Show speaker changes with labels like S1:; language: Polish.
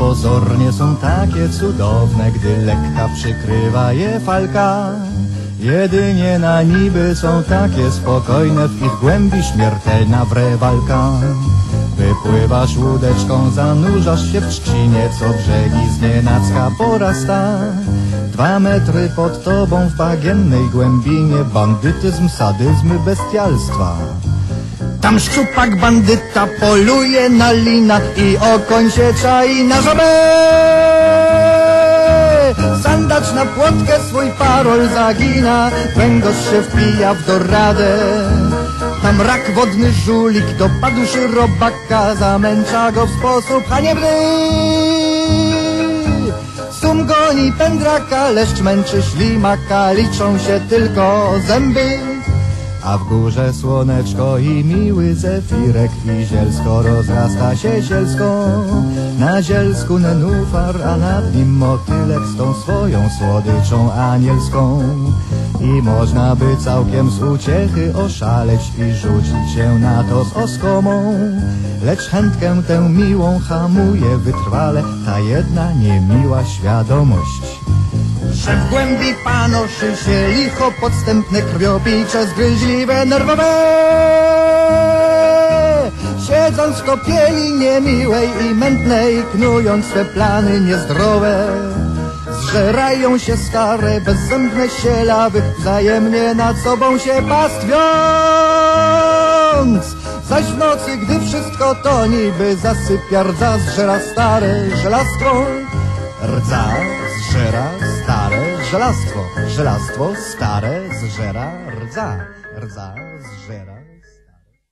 S1: pozornie są takie cudowne, gdy lekka przykrywa je falka. Jedynie na niby są takie spokojne, w ich głębi śmiertelna wre walka. Wypływasz łódeczką, zanurzasz się w trzcinie, co brzegi z nienacka porasta. Dwa metry pod tobą w bagiennej głębinie, bandytyzm, sadyzmy, bestialstwa. Tam szczupak bandyta poluje na lina i okoń się czai na żabę. Sandacz na płotkę swój parol zagina, węgorz się wpija w doradę. Tam rak wodny żulik dopadł robaka, zamęcza go w sposób haniebny. Sum goni pędraka, leszcz męczy ślimaka, liczą się tylko zęby. A w górze słoneczko i miły zefirek i zielsko rozrasta się zielsko. Na zielsku nenufar, a nad nim motylek z tą swoją słodyczą anielską. I można by całkiem z uciechy oszaleć i rzucić się na to z oskomą. Lecz chętkę tę miłą hamuje wytrwale ta jedna niemiła świadomość. Że w głębi panoszy się licho podstępne krwiopicze zgryźliwe nerwowe. Siedząc w kopieli niemiłej i mętnej, knując swe plany niezdrowe. Zżerają się stare, bezzębne sielawy, wzajemnie nad sobą się pastwiąc. Zaś w nocy, gdy wszystko to niby zasypia, rdza zżera stare żelastwo. Rdza zżera żelastwo. Żelastwo stare zżera rdza. Rdza zżera